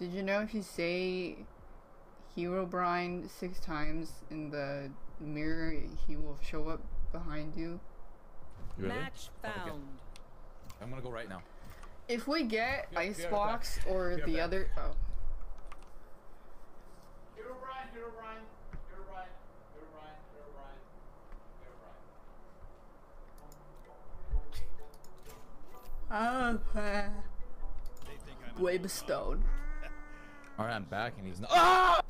Did you know if you say Herobrine six times in the mirror, he will show up behind you? Really? Match found. I'm gonna go right now. If we get Yeah, yeah, Icebox back. or Yeah, the back. other, oh, Herobrine, Hero Brian, Herobrine, Alright, I'm back and he's not- ah!